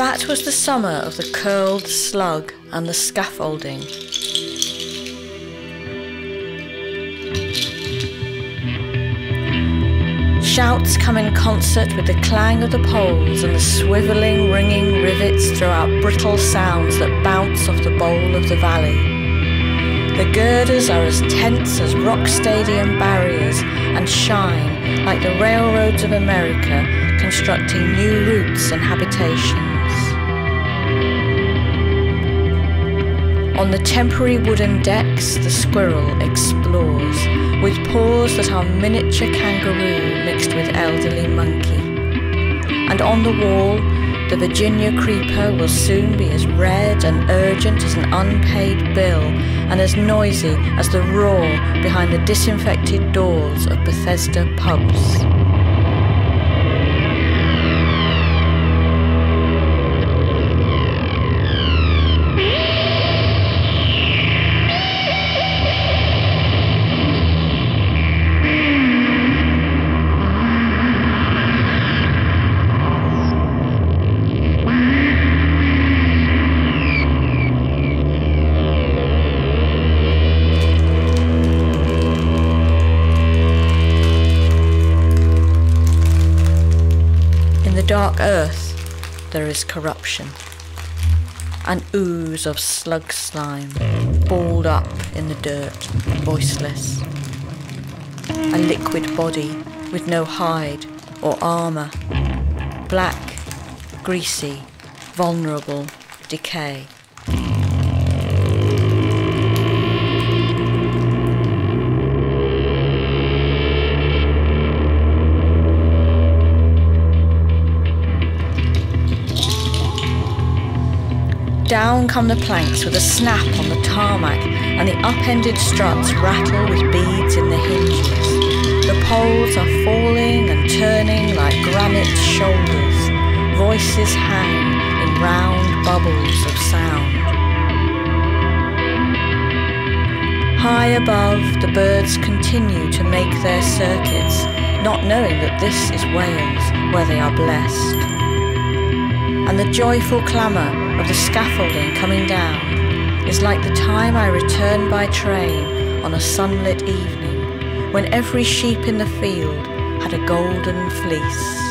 That was the summer of the curled slug and the scaffolding. Shouts come in concert with the clang of the poles and the swivelling, ringing rivets throw out brittle sounds that bounce off the bowl of the valley. The girders are as tense as rock stadium barriers and shine like the railroads of America constructing new routes and habitations. On the temporary wooden decks, the squirrel explores, with paws that are miniature kangaroo mixed with elderly monkey. And on the wall, the Virginia creeper will soon be as red and urgent as an unpaid bill and as noisy as the roar behind the disinfected doors of Bethesda pubs. Dark earth there is corruption. An ooze of slug slime, balled up in the dirt, voiceless. A liquid body with no hide or armour. Black, greasy, vulnerable, decay. Down come the planks with a snap on the tarmac, and the upended struts rattle with beads in the hinges. The poles are falling and turning like granite shoulders. Voices hang in round bubbles of sound. High above, the birds continue to make their circuits, not knowing that this is Wales, where they are blessed. And the joyful clamour of the scaffolding coming down is like the time I returned by train on a sunlit evening when every sheep in the field had a golden fleece.